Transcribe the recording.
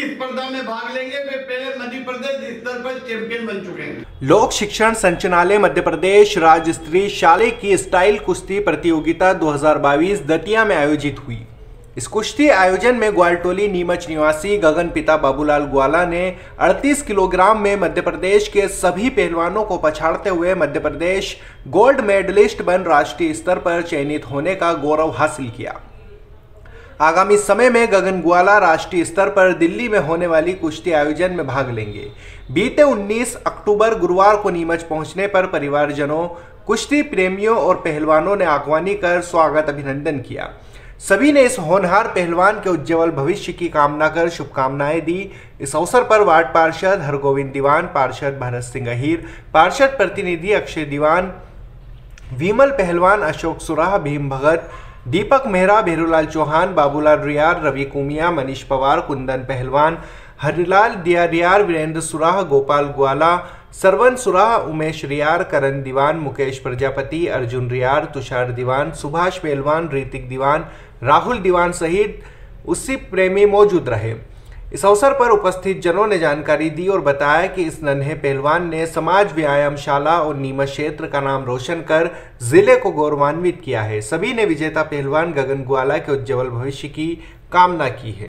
स्पर्धा में भाग लेंगे, वे पहले मध्य प्रदेश स्तर पर चैंपियन बन चुके हैं। लोक शिक्षण संचालय मध्य प्रदेश राज्य स्तरीय शाले की स्टाइल कुश्ती प्रतियोगिता 2022 दतिया में आयोजित हुई। इस कुश्ती आयोजन में ग्वालटोली, नीमच निवासी गगन पिता बाबूलाल ग्वाला ने 38 किलोग्राम में मध्य प्रदेश के सभी पहलवानों को पछाड़ते हुए मध्य प्रदेश गोल्ड मेडलिस्ट बन राष्ट्रीय स्तर पर चयनित होने का गौरव हासिल किया। आगामी समय में गगन ग्वाला राष्ट्रीय स्तर पर दिल्ली में होने वाली कुश्ती आयोजन में भाग लेंगे। बीते 19 अक्टूबर गुरुवार को नीमच पहुँचने पर परिवारजनों, कुश्ती प्रेमियों और पहलवानों ने आगवानी कर स्वागत अभिनंदन किया। सभी ने इस होनहार पहलवान के उज्जवल भविष्य की कामना कर शुभकामनाएँ दी। इस अवसर पर वार्ड पार्षद हरगोविंद दीवान, पार्षद भरत सिंह अहीर, पार्षद प्रतिनिधि अक्षय दीवान, विमल पहलवान अशोक सुराह, भीम भगत दीपक मेहरा भेरूलाल चौहान, बाबूलाल रियार, रवि कुमिया, मनीष पवार, कुंदन पहलवान, हरिलाल दियारियार, वीरेंद्र सुराह, गोपाल ग्वाला, सरवन सुराह, उमेश रियार, करण दीवान, मुकेश प्रजापति, अर्जुन रियार, तुषार दीवान, सुभाष पहलवान, ऋतिक दीवान, राहुल दीवान सहित उसी प्रेमी मौजूद रहे। इस अवसर पर उपस्थित जनों ने जानकारी दी और बताया कि इस नन्हे पहलवान ने समाज व्यायामशाला और नीमच क्षेत्र का नाम रोशन कर ज़िले को गौरवान्वित किया है। सभी ने विजेता पहलवान गगन ग्वाला के उज्जवल भविष्य की कामना की है।